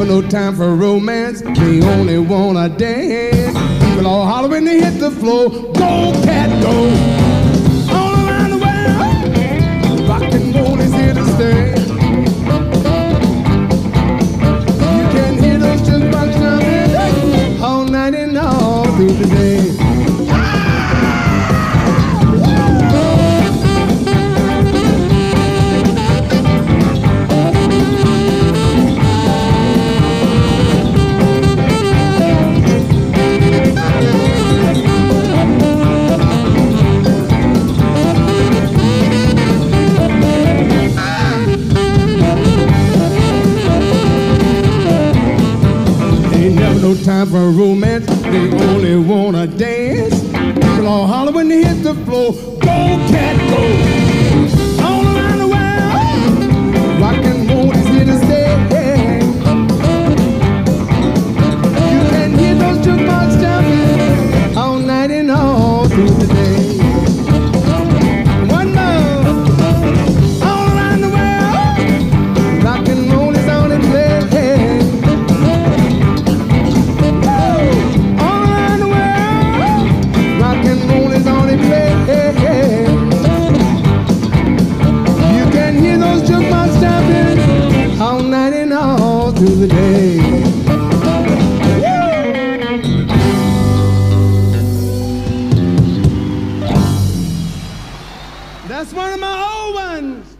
having no time for romance. They only wanna dance. People all hollering, to hit the floor. Go, cat, go. All around the world, rock and roll is here to stay. You can hear those just by all night and all through the day. Ain't never no time for romance. They only wanna dance. People all holler when they hit the floor. Go, cat, go. All around the world, rock and roll is here to stay. You can hear those jukebox jumping all night and all through the through the day. That's one of my old ones.